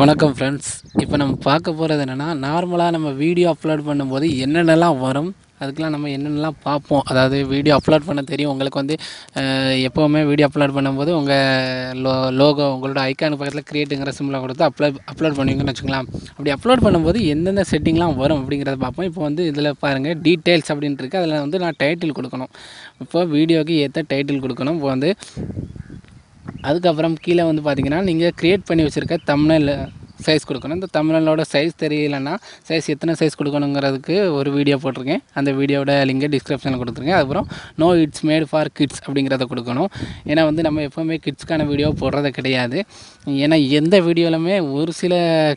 வணக்கம் ஃப்ரெண்ட்ஸ் இப்போ நம்ம பார்க்க போகிறது என்னென்னா நார்மலாக நம்ம வீடியோ அப்லோட் பண்ணும்போது என்னென்னலாம் வரும் அதுக்கெலாம் நம்ம என்னென்னலாம் பார்ப்போம். அதாவது வீடியோ அப்லோட் பண்ண தெரியும். உங்களுக்கு வந்து எப்போவுமே வீடியோ அப்லோட் பண்ணும்போது உங்கள் லோ லோகோ உங்களோட ஐக்கான் பக்கத்தில் க்ரியேட்டுங்கிற சிம்பிளை கொடுத்து அப்லோட் அப்லோட் பண்ணுவீங்கன்னு வச்சுக்கலாம். அப்படி அப்லோட் பண்ணும்போது எந்தெந்த செட்டிங்லாம் வரும் அப்படிங்கிறத பார்ப்போம். இப்போ வந்து இதில் பாருங்கள் டீட்டெயில்ஸ் அப்படின்ட்டுருக்கு அதில் வந்து நான் டைட்டில் கொடுக்கணும். இப்போ வீடியோக்கு ஏற்ற டைட்டில் கொடுக்கணும். இப்போ வந்து அதுக்கப்புறம் கீழே வந்து பார்த்தீங்கன்னா நீங்கள் க்ரியேட் பண்ணி வச்சுருக்க தமிழில் சைஸ் கொடுக்கணும். இந்த தமிழனோட சைஸ் தெரியலன்னா சைஸ் எத்தனை சைஸ் கொடுக்கணுங்கிறதுக்கு ஒரு வீடியோ போட்டிருக்கேன். அந்த வீடியோட லிங்கை டிஸ்கிரிப்ஷனில் கொடுத்துருக்கேன். அதுக்கப்புறம் no it's made for kids அப்படிங்கிறத கொடுக்கணும். ஏன்னா வந்து நம்ம எப்போவுமே கிட்ஸ்க்கான வீடியோ போடுறது கிடையாது. ஏன்னா எந்த வீடியோலுமே ஒரு சில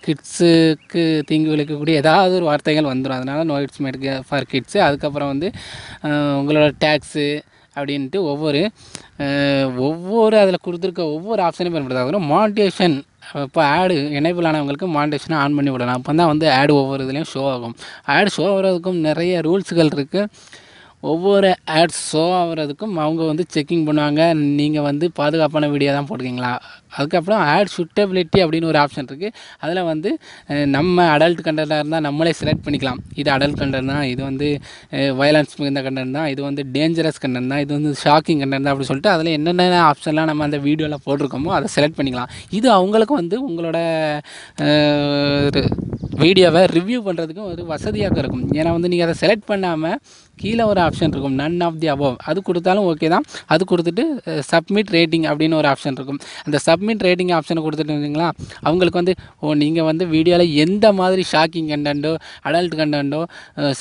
கிட்ஸுக்கு தீங்கு விளைக்கக்கூடிய ஏதாவது ஒரு வார்த்தைகள் வந்துடும் அதனால் no it's made for kids அதுக்கப்புறம் வந்து உங்களோட டேக்ஸு அப்படின்ட்டு ஒவ்வொரு ஒவ்வொரு அதில் கொடுத்துருக்க ஒவ்வொரு ஆப்ஷனையும் பயன்படுத்தாது அதுக்கப்புறம் மானிட்டேஷன் இப்போ ஆடு எனேபிள் ஆனவங்களுக்கு மானிட்டேஷனை ஆன் பண்ணி விடலாம். அப்போ தான் வந்து ஆடு ஒவ்வொரு இதுலேயும் ஷோ ஆகும். ஆடு ஷோ ஆகிறதுக்கும் நிறைய ரூல்ஸுகள் இருக்குது ஒவ்வொரு ஆட்ஸ் ஷோ ஆகிறதுக்கும் அவங்க வந்து செக்கிங் பண்ணுவாங்க. நீங்கள் வந்து பாதுகாப்பான வீடியோ தான் போடுறீங்களா அதுக்கப்புறம் ஆட் சுட்டபிலிட்டி அப்படின்னு ஒரு ஆப்ஷன் இருக்குது அதில் வந்து நம்ம அடல்ட் கண்டென்ட்டாக இருந்தால் நம்மளே செலக்ட் பண்ணிக்கலாம். இது அடல்ட் கண்டென்ட் தான் இது வந்து வயலன்ஸ் மிகுந்த கண்டென்ட் தான் இது வந்து டேஞ்சரஸ் கண்டென்ட் தான் இது வந்து ஷாக்கிங் கண்டென்ட் தான் அப்படின்னு சொல்லிட்டு அதில் என்னென்ன ஆப்ஷன்லாம் நம்ம அந்த வீடியோவில் போட்டிருக்கோமோ அதை செலக்ட் பண்ணிக்கலாம். இது அவங்களுக்கு வந்து உங்களோட வீடியோவை ரிவ்யூ பண்ணுறதுக்கும் ஒரு வசதியாக இருக்கும். ஏன்னா வந்து நீங்கள் அதை செலக்ட் பண்ணாமல் கீழே ஒரு ஆப்ஷன் இருக்கும். நன் ஆஃப் தி அபவ் அது கொடுத்தாலும் ஓகே தான். அது கொடுத்துட்டு சப்மிட் ரேட்டிங் அப்படின்னு ஒரு ஆப்ஷன் இருக்கும். அந்த சப்மிட் ரேட்டிங் ஆப்ஷனை கொடுத்துட்டீங்களா அவங்களுக்கு வந்து ஓ நீங்கள் வந்து வீடியோவில் எந்த மாதிரி ஷாக்கிங் கண்டென்ட்டோ அடல்ட் கண்டென்ட்டோ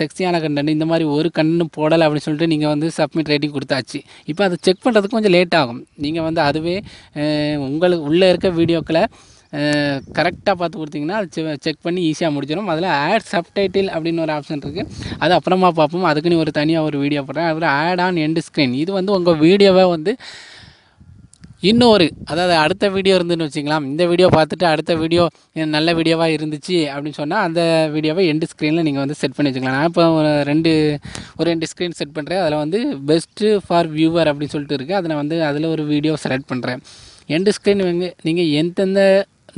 செக்ஸியான கண்டென்ட் இந்த மாதிரி ஒரு கண்டென்ட் போடலை அப்படின்னு சொல்லிட்டு நீங்கள் வந்து சப்மிட் ரேட்டிங் கொடுத்தாச்சு. இப்போ அதை செக் பண்ணுறதுக்கு கொஞ்சம் லேட் ஆகும். நீங்கள் வந்து அதுவே உங்களுக்கு உள்ளே இருக்க வீடியோக்களை கரெக்டாக பார்த்து கொடுத்தீங்கன்னா அது செக் பண்ணி ஈஸியாக முடிச்சிடும் அதில் ஆட் சப்டைட்டில் அப்படின்னு ஒரு ஆப்ஷன் இருக்குது அது அப்புறமா பார்ப்போம். அதுக்குன்னு ஒரு தனியாக ஒரு வீடியோ போடுறேன். அப்புறம் ஆட் ஆன் எண்டு ஸ்க்ரீன் இது வந்து உங்கள் வீடியோவை வந்து இன்னொரு அதாவது அடுத்த வீடியோ இருந்துன்னு வச்சுக்கலாம். இந்த வீடியோ பார்த்துட்டு அடுத்த வீடியோ நல்ல வீடியோவாக இருந்துச்சு அப்படின்னு சொன்னால் அந்த வீடியோவை எண்டு ஸ்க்ரீனில் நீங்கள் வந்து செட் பண்ணி வச்சுக்கலாம். நான் இப்போ ஒரு ரெண்டு ஒரு ரெண்டு ஸ்க்ரீன் செட் பண்ணுறேன் அதில் வந்து பெஸ்ட்டு ஃபார் வியூவர் அப்படின்னு சொல்லிட்டு இருக்குது அதை நான் வந்து அதில் ஒரு வீடியோ செலக்ட் பண்ணுறேன் எண்டு ஸ்க்ரீன் வந்து நீங்கள் எந்தெந்த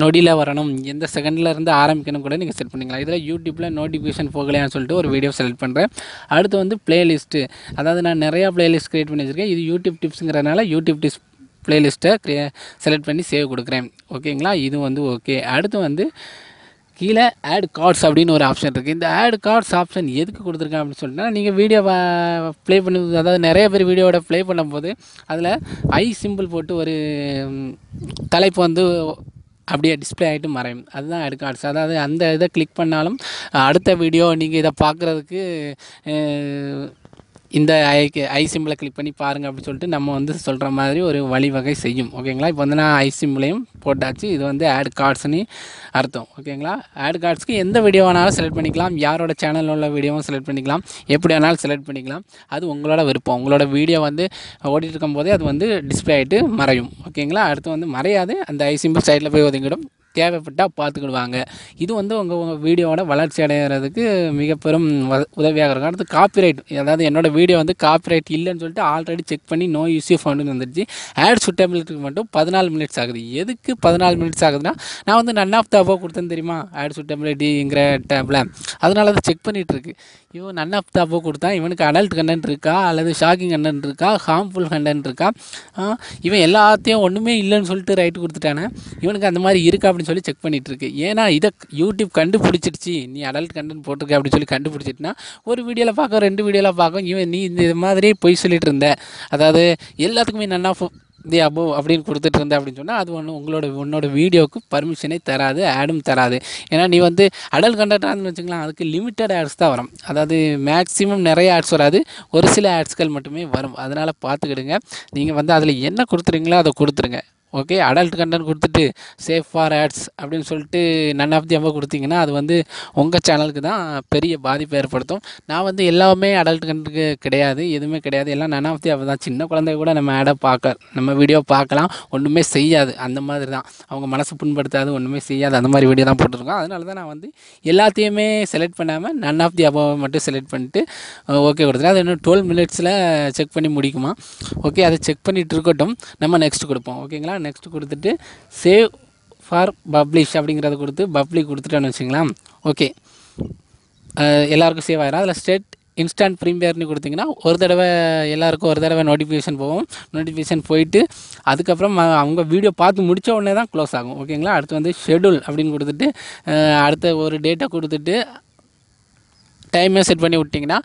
நொடியில் வரணும். எந்த செகண்டில் இருந்து ஆரம்பிக்கணும் கூட நீங்கள் செட் பண்ணிக்கலாம். இதில் யூடியூப்பில் நோட்டிஃபிகேஷன் போகலையான்னு சொல்லிட்டு ஒரு வீடியோ செலக்ட் பண்ணுறேன் அடுத்து வந்து பிளேலிஸ்ட்டு அதாவது நான் நிறையா பிளேலிஸ்ட் க்ரியேட் பண்ணி வச்சுருக்கேன் இது யூடியூப் டிப்ஸுங்கிறனால யூடியூப் டிப்ஸ் பிளேலிஸ்ட்டை க்ரியே செலக்ட் பண்ணி சேவ் கொடுக்குறேன். ஓகேங்களா? இது வந்து ஓகே அடுத்து வந்து கீழே ஆட் கார்ட்ஸ் அப்படின்னு ஒரு ஆப்ஷன் இருக்குது இந்த ஆட் கார்ட்ஸ் ஆப்ஷன் எதுக்கு கொடுத்துருக்கேன் அப்படின்னு சொல்லிட்டுனா நீங்கள் வீடியோ ப்ளே பண்ணி அதாவது நிறைய பேர் வீடியோவோட ப்ளே பண்ணும்போது அதில் ஐ சிம்பிள் போட்டு ஒரு தலைப்பு வந்து அப்படியே டிஸ்ப்ளே ஆகிட்டு மறையும். அதுதான் எடுக்க கார்ட்ஸ் அதாவது அந்த இதை கிளிக் பண்ணாலும் அடுத்த வீடியோ நீங்கள் இதை பார்க்குறதுக்கு இந்த ஐக்கு ஐ சிம்பிளை கிளிக் பண்ணி பாருங்கள் அப்படின்னு சொல்லிட்டு நம்ம வந்து சொல்கிற மாதிரி ஒரு வழிவகை செய்யும். ஓகேங்களா இப்போ வந்து நான் ஐ சிம்பிளையும் போட்டாச்சு. இது வந்து ஆட் கார்ட்ஸ்னு அர்த்தம். ஓகேங்களா ஆட் கார்ட்ஸ்க்கு எந்த வீடியோ வேணாலும் செலக்ட் பண்ணிக்கலாம். யாரோட சேனலில் உள்ள வீடியோவும் செலக்ட் பண்ணிக்கலாம். எப்படி வேணாலும் செலக்ட் பண்ணிக்கலாம். அது உங்களோட விருப்பம். உங்களோட வீடியோ வந்து ஓடிட்டு இருக்கும்போதே அது வந்து டிஸ்ப்ளே ஆகிட்டு மறையும். ஓகேங்களா அடுத்து வந்து மறையாது. அந்த ஐ சிம்பிள் சைடில் போய் ஒதுங்கிடும். தேவைப்பட்டால் பார்த்துக்கிடுவாங்க. இது வந்து உங்கள் உங்கள் வீடியோவோட வளர்ச்சி அடைகிறதுக்கு மிக பெரும் உதவியாக இருக்கும். அடுத்து காப்பிரைட் அதாவது என்னோடய வீடியோ வந்து காப்பிரைட் இல்லைன்னு சொல்லிட்டு ஆல்ரெடி செக் பண்ணி நோ யூஸ் ஃபண்டுன்னு வந்துருச்சு. ஆட் சுட்டபிலிட்டிக்கு மட்டும் பதினாலு மினிட்ஸ் ஆகுது. எதுக்கு பதினாலு மினிட்ஸ் ஆகுதுன்னா நான் வந்து நன் ஆஃப் த அபோவ் கொடுத்தேன்னு தெரியுமா? ஆட் சுட்டபிலிட்டிங்கிற டேப்பில் அதனால அதை செக் பண்ணிகிட்ருக்கு ஐயோ இவன் நன் ஆஃப் த கொடுத்தா இவனுக்கு அடல்ட் கண்டென்ட் இருக்கா? அல்லது ஷாக்கிங் கண்டென்ட் இருக்கா? ஹார்ம்ஃபுல் கண்டென்ட் இருக்கா? இவன் எல்லாத்தையும் ஒன்றுமே இல்லைன்னு சொல்லிட்டு ரைட்டு கொடுத்துட்டானே. இவனுக்கு அந்த மாதிரி இருக்கா அப்படின்னு சொல்லி செக் பண்ணிகிட்டு இருக்கு. ஏன்னா இதை யூடியூப் கண்டுபிடிச்சிடுச்சு. நீ அடல்ட் கண்டென்ட் போட்டிருக்க அப்படின்னு சொல்லி கண்டுபிடிச்சிட்டுனா ஒரு வீடியோவில் பார்க்க ரெண்டு வீடியோவில் பார்க்க இவன் நீ இந்த மாதிரி பொய் சொல்லிட்டு இருந்த. அதாவது எல்லாத்துக்குமே நன் ஆஃப் தி அபோவ் அப்படின்னு கொடுத்துட்டு இருந்தேன் அப்படின்னு சொன்னால் அது ஒன்று உங்களோட உன்னோட வீடியோவுக்கு பர்மிஷனே தராது ஆடும் தராது. ஏன்னா நீ வந்து அடல் கண்டென்ட்டாக வச்சுக்கலாம் அதுக்கு லிமிட்டட் ஆட்ஸ் தான் வரும். அதாவது மேக்ஸிமம் நிறைய ஆட்ஸ் வராது. ஒரு சில ஆட்ஸ்கள் மட்டுமே வரும். அதனால் பார்த்துக்கிடுங்க. நீங்கள் வந்து அதில் என்ன கொடுத்துருங்களோ அதை கொடுத்துருங்க. ஓகே அடல்ட் கண்டென்ட் கொடுத்துட்டு சேஃப் ஃபார் ஆட்ஸ் அப்படின்னு சொல்லிட்டு நன் ஆஃப் தி அம்மா கொடுத்தீங்கன்னா அது வந்து உங்கள் சேனலுக்கு தான் பெரிய பாதிப்பை ஏற்படுத்தும். நான் வந்து எல்லாமே அடல்ட் கண்டென்ட்டுக்கு கிடையாது எதுவுமே கிடையாது. எல்லாம் நன் ஆஃப் தி அப் தான். சின்ன குழந்தை கூட நம்ம ஆடை பார்க்க நம்ம வீடியோ பார்க்கலாம். ஒன்றுமே செய்யாது. அந்த மாதிரி தான். அவங்க மனசு புண்படுத்தாது ஒன்றுமே செய்யாது. அந்த மாதிரி வீடியோ தான் போட்டிருக்கோம். அதனால தான் நான் வந்து எல்லாத்தையுமே செலக்ட் பண்ணாமல் நன் ஆஃப் தி அபாவை மட்டும் செலக்ட் பண்ணிட்டு ஓகே கொடுத்துருக்கேன் அது இன்னும் டுவெல் மினிட்ஸில் செக் பண்ணி முடிக்குமா? ஓகே அதை செக் பண்ணிகிட்டு இருக்கட்டும். நம்ம நெக்ஸ்ட் கொடுப்போம். ஓகேங்களா நெக்ஸ்ட் கொடுத்துட்டு சேவ் ஃபார் பப்ளிஷ் அப்படிங்கிறத கொடுத்து பப்ளிக் கொடுத்துட்டோன்னு வச்சுங்களேன் ஓகே எல்லாருக்கும் சேவ் ஆகிடும் அதில் ஸ்டேட் இன்ஸ்டன்ட் ப்ரீமியர்னு கொடுத்தீங்கன்னா ஒரு தடவை எல்லாருக்கும் ஒரு தடவை நோட்டிஃபிகேஷன் போகும். நோட்டிஃபிகேஷன் போயிட்டு அதுக்கப்புறம் அவங்க வீடியோ பார்த்து முடித்த உடனே தான் க்ளோஸ் ஆகும். ஓகேங்களா அடுத்து வந்து ஷெடியூல் அப்படின்னு கொடுத்துட்டு அடுத்த ஒரு டேட்டை கொடுத்துட்டு டைமே செட் பண்ணி விட்டிங்கன்னா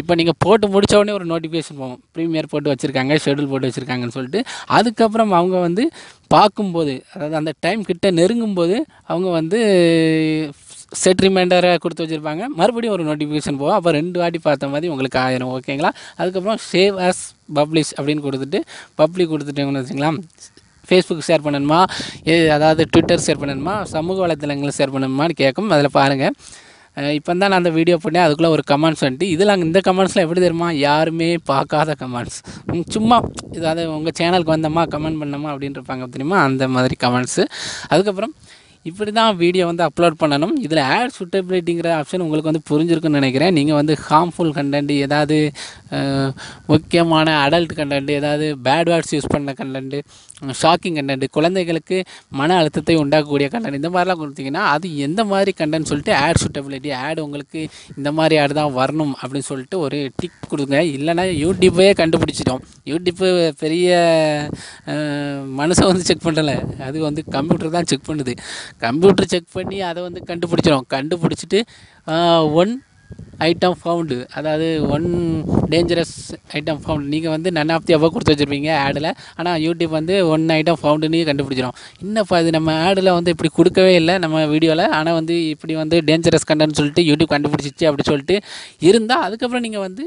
இப்போ நீங்கள் போட்டு முடித்த உடனே ஒரு நோட்டிஃபிகேஷன் போகும். ப்ரீமியர் போட்டு வச்சுருக்காங்க ஷெடியூல் போட்டு வச்சுருக்காங்கன்னு சொல்லிட்டு. அதுக்கப்புறம் அவங்க வந்து பார்க்கும்போது அதாவது அந்த டைம் கிட்ட நெருங்கும்போது அவங்க வந்து செட் ரிமைண்டரை கொடுத்து வச்சுருப்பாங்க. மறுபடியும் ஒரு நோட்டிஃபிகேஷன் போகும். அப்போ ரெண்டு வாட்டி பார்த்த மாதிரி உங்களுக்கு ஆயிரும் ஓகேங்களா அதுக்கப்புறம் சேவ் அஸ் பப்ளிஷ் அப்படின்னு கொடுத்துட்டு பப்ளிக் கொடுத்துட்டீங்கன்னு வச்சுங்களா ஃபேஸ்புக் ஷேர் பண்ணணுமா? ஏ அதாவது ட்விட்டர் ஷேர் பண்ணணுமா? சமூக வலைத்தளங்களில் ஷேர் பண்ணணுமான்னு கேட்கும். அதில் பாருங்கள் இப்போ தான் நான் அந்த வீடியோ பண்ணேன் அதுக்குள்ளே ஒரு கமெண்ட்ஸ் வந்துட்டு இதில் அங்கே இந்த கமெண்ட்ஸில் எப்படி தெரியுமா? யாருமே பார்க்காத கமெண்ட்ஸ் சும்மா இதாவது உங்கள் சேனலுக்கு வந்தோமா? கமெண்ட் பண்ணோமா? அப்படின்னு இருப்பாங்க தெரியுமா? அந்த மாதிரி கமெண்ட்ஸு அதுக்கப்புறம் இப்படி தான் வீடியோ வந்து அப்லோட் பண்ணணும். இதில் ஆட் சுட்டபிலிட்டிங்கிற ஆப்ஷன் உங்களுக்கு வந்து புரிஞ்சிருக்குன்னு நினைக்கிறேன். நீங்கள் வந்து ஹார்ம்ஃபுல் கண்டென்ட் ஏதாவது முக்கியமான அடல்ட் கண்டென்ட் ஏதாவது பேட் வேர்ட்ஸ் யூஸ் பண்ண கண்டென்ட் ஷாக்கிங் கண்டென்ட் குழந்தைகளுக்கு மன அழுத்தத்தை உண்டாக்கக்கூடிய கண்டென்ட் இந்த மாதிரிலாம் கொடுத்தீங்கன்னா அது எந்த மாதிரி கண்டென்ட் சொல்லிட்டு ஆட் சுட்டபிலிட்டி ஆட் உங்களுக்கு இந்த மாதிரி ஆடு தான் வரணும் அப்படின்னு சொல்லிட்டு ஒரு டிக் கொடுங்க. இல்லைன்னா யூடியூப்பே கண்டுபிடிச்சிட்டோம். யூடியூப்பு பெரிய மனுஷன் வந்து செக் பண்ணலை. அது வந்து கம்ப்யூட்டர் தான் செக் பண்ணுது. கம்ப்யூட்டர் செக் பண்ணி அதை வந்து கண்டுபிடிச்சிடும் கண்டுபிடிச்சிட்டு ஒன் ஐட்டம் ஃபவுண்டு அதாவது ஒன் டேஞ்சரஸ் ஐட்டம் ஃபவுண்டு நீங்கள் வந்து நன் ஆஃப் தி அபவ் கொடுத்து வச்சுருப்பீங்க ஆடில் ஆனால் யூடியூப் வந்து ஒன் ஐட்டம் ஃபவுண்டுன்னு கண்டுபிடிச்சிடும் என்னப்பா இது நம்ம ஆடில் வந்து இப்படி கொடுக்கவே இல்லை நம்ம வீடியோவில் ஆனால் வந்து இப்படி வந்து டேஞ்சரஸ் கண்டன்னு சொல்லிட்டு யூடியூப் கண்டுபிடிச்சிச்சு அப்படி சொல்லிட்டு இருந்தால் அதுக்கப்புறம் நீங்கள் வந்து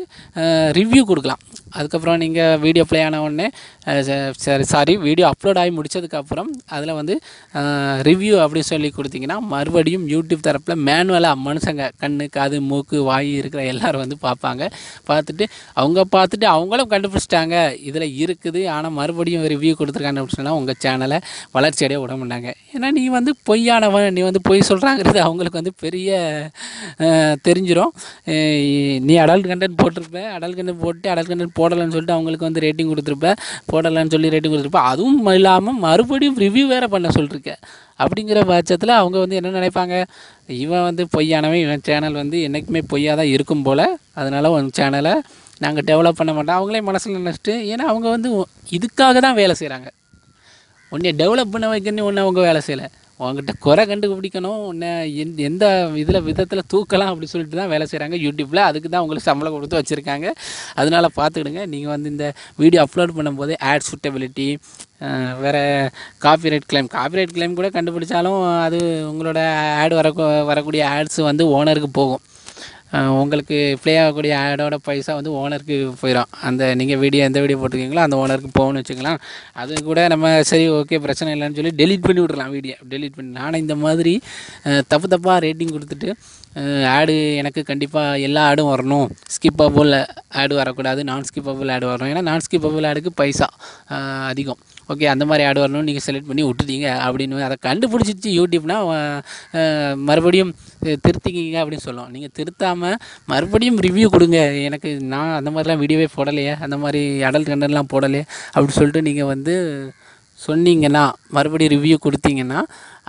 ரிவ்யூ கொடுக்கலாம். அதுக்கப்புறம் நீங்கள் வீடியோ ப்ளே ஆன உடனே ச- சரி சாரி வீடியோ அப்லோட் ஆகி முடிச்சதுக்கப்புறம் அதில் வந்து ரிவ்யூ அப்படின்னு சொல்லி கொடுத்தீங்கன்னா மறுபடியும் யூடியூப் தரப்பில் மேனுவலாக மனுஷங்க கண்ணு காது மூக்கு வாய் இருக்கிற எல்லோரும் வந்து பார்ப்பாங்க. பார்த்துட்டு அவங்க பார்த்துட்டு அவங்களும் கண்டுபிடிச்சிட்டாங்க. இதில் இருக்குது ஆனால் மறுபடியும் ரிவ்யூ கொடுத்துருக்காங்க அப்படின்னு சொன்னால் உங்கள் சேனலை வளர்ச்சி அடைய விட மாட்டாங்க. ஏன்னா நீ வந்து பொய்யானவன் நீ வந்து பொய் சொல்கிறாங்கிறது அவங்களுக்கு வந்து பெரிய தெரிஞ்சிடும் நீ அடல்ட் கண்டென்ட் போட்டிருப்ப அடல்ட் கண்டென்ட் போட்டு அடல்ட் கண்டென்ட் போடலைன்னு சொல்லிட்டு அவங்களுக்கு வந்து ரேட்டிங் கொடுத்துருப்ப. போடலைன்னு சொல்லி ரேட்டிங் கொடுத்துருப்ப. அதுவும் இல்லாமல் மறுபடியும் ரிவ்யூ வேறு பண்ண சொல்லியிருக்கேன் அப்படிங்கிற பட்சத்தில் அவங்க வந்து என்ன நினைப்பாங்க? இவன் வந்து பொய்யானவன் இவன் சேனல் வந்து என்றைக்குமே பொய்யாக தான் இருக்கும் போல். அதனால் உன் சேனலை நாங்கள் டெவலப் பண்ண மாட்டோம். அவங்களே மனசில் நினச்சிட்டு ஏன்னா அவங்க வந்து இதுக்காக தான் வேலை செய்கிறாங்க உன்னை டெவலப் பண்ண வைக்கணும்னு ஒன்று அவங்க வேலை செய்யலை. உங்ககிட்ட குறை கண்டுபிடிக்கணும். உன்னை எந்த எந்த இதில் விதத்தில் தூக்கலாம் அப்படி சொல்லிட்டு தான் வேலை செய்கிறாங்க யூடியூப்பில் அதுக்கு தான் உங்களுக்கு சம்பளம் கொடுத்து வச்சுருக்காங்க. அதனால் பார்த்துக்கிடுங்க நீங்கள் வந்து இந்த வீடியோ அப்லோட் பண்ணும்போது ஆட் சூட்டபிலிட்டி வேறு காப்பிரைட் கிளைம் காப்பிரைட் கிளைம் கூட கண்டுபிடிச்சாலும் அது உங்களோட ஆட் வர வரக்கூடிய ஆட்ஸ் வந்து ஓனருக்கு போகும். உங்களுக்கு ப்ளே ஆகக்கூடிய ஆடோட பைசா வந்து ஓனருக்கு போயிடும் அந்த நீங்கள் வீடியோ எந்த வீடியோ போட்டிருக்கீங்களோ அந்த ஓனருக்கு போகணும்னு வச்சுக்கலாம். அது கூட நம்ம சரி ஓகே பிரச்சனை இல்லைன்னு சொல்லி டெலீட் பண்ணி விட்றலாம் வீடியோ டெலிட் பண்ணி நானும் இந்த மாதிரி தப்பு தப்பாக ரேட்டிங் கொடுத்துட்டு ஆடு எனக்கு கண்டிப்பாக எல்லா ஆடும் வரணும். ஸ்கிப்பபிள் ஆடு வரக்கூடாது நான் ஸ்கிப்பபிள் ஆடு வரணும். ஏன்னா நான் ஸ்கிப்பபிள் ஆடுக்கு பைசா அதிகம். ஓகே அந்த மாதிரி ஆடு வரணும்னு நீங்கள் செலக்ட் பண்ணி விட்டுட்டீங்க அப்படின்னு அதை கண்டுபிடிச்சிச்சு யூடியூப்னா மறுபடியும் திருத்திக்கிங்க அப்படின்னு சொல்லுவோம். நீங்கள் திருத்தாமல் மறுபடியும் ரிவ்யூ கொடுங்க. எனக்கு நான் அந்த மாதிரிலாம் வீடியோவே போடலையே அந்த மாதிரி அடல்ட் கண்டன்லாம் போடலையே அப்படின்னு சொல்லிட்டு நீங்கள் வந்து சொன்னீங்கன்னா மறுபடியும் ரிவ்யூ கொடுத்தீங்கன்னா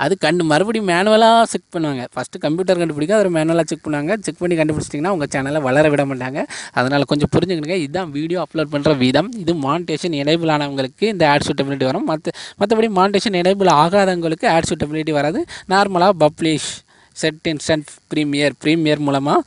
அது கண்டு மறுபடியும் மேனுவலாக செக் பண்ணுவாங்க. ஃபஸ்ட்டு கம்ப்யூட்டர் கண்டுபிடிக்க அதை மேனுவலாக செக் பண்ணுவாங்க. செக் பண்ணி கண்டுபிடிச்சிட்டிங்கன்னா உங்கள் சேனலை வளர விட மாட்டாங்க. அதனால் கொஞ்சம் புரிஞ்சுக்கணுங்க. இதுதான் வீடியோ அப்லோட் பண்ணுற விதம். இது மானிட்டேஷன் எனேபிள் ஆனவங்களுக்கு இந்த ஆட் சூட்டபிலிட்டி வரும். மற்ற மற்றபடி மானிட்டேஷன் எனேபிள் ஆகாதவங்களுக்கு ஆட் சூட்டபிலிட்டி வராது. நார்மலாக publish set instant premiere premiere மூலமாக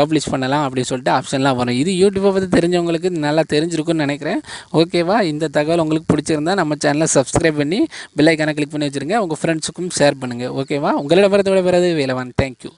பப்ளிஷ் பண்ணலாம் அப்படின்னு சொல்லிட்டு ஆப்ஷன்லாம் வரும். இது யூடியூப்பை பற்றி தெரிஞ்சவங்களுக்கு நல்லா தெரிஞ்சிருக்கும்னு நினைக்கிறேன். ஓகேவா இந்த தகவல் உங்களுக்கு பிடிச்சிருந்தா நம்ம சேனலை சப்ஸ்கிரைப் பண்ணி பில்லைக்கான கிளிக் பண்ணி வச்சுருங்க. உங்கள் ஃப்ரெண்ட்ஸுக்கும் ஷேர் பண்ணுங்கள் ஓகேவா உங்களிடமிருந்து விடைபெறது வேலவன். தேங்க்யூ